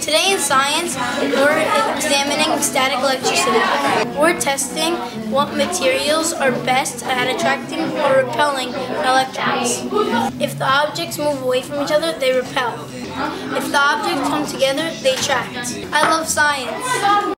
Today in science, we're examining static electricity. We're testing what materials are best at attracting or repelling electrons. If the objects move away from each other, they repel. If the objects come together, they attract. I love science.